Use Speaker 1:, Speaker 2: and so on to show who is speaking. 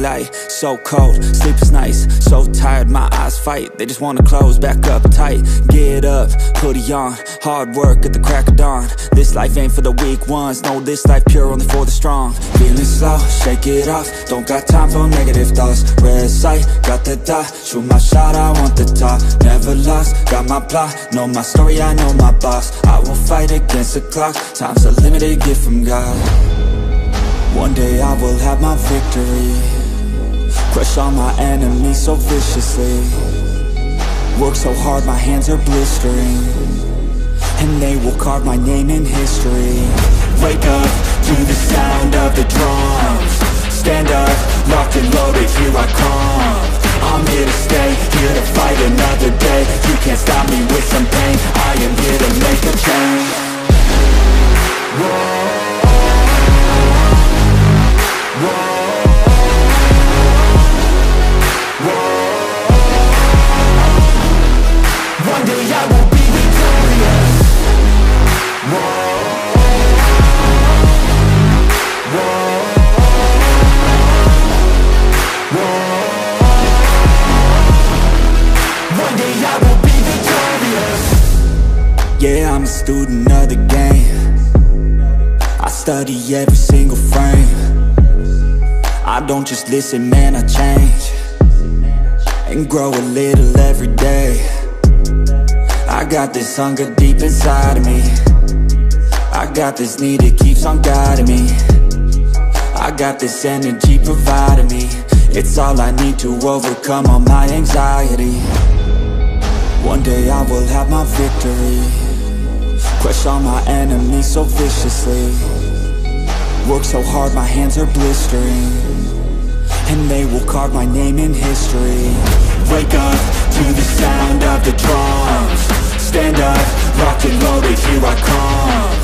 Speaker 1: light, so cold, sleep is nice So tired, my eyes fight, they just wanna close back up tight Get up, hoodie on, hard work at the crack of dawn This life ain't for the weak ones, no this life pure only for the strong Feeling slow, shake it off, don't got time for negative thoughts Red sight, got the dot, shoot my shot, I want the top Never lost, got my plot, know my story, I know my boss I will fight against the clock, time's a limited gift from God One day I will have my victory. Crush all my enemies so viciously. Work so hard my hands are blistering. And they will carve my name in history Yeah, I'm a student of the game. I study every single frame. I don't just listen, man, I change. And grow a little every day. I got this hunger deep inside of me. I got this need, it keeps on guiding me. I got this energy providing me. It's all I need to overcome all my anxiety. One day I will have my victory Crush all my enemies so viciously. Work so hard my hands are blistering. And they will carve my name in history. Wake up to the sound of the drums. Stand up, locked and loaded, here I come